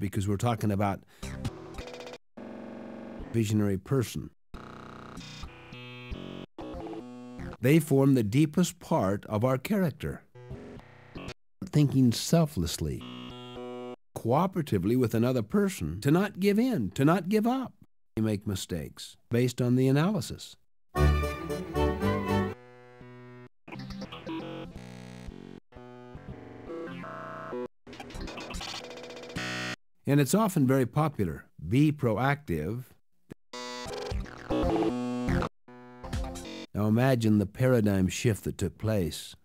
because we're talking about visionary person. They form the deepest part of our character. Thinking selflessly, cooperatively with another person, to not give in, to not give up. You make mistakes based on the analysis. And it's often very popular. Be proactive. Now imagine the paradigm shift that took place.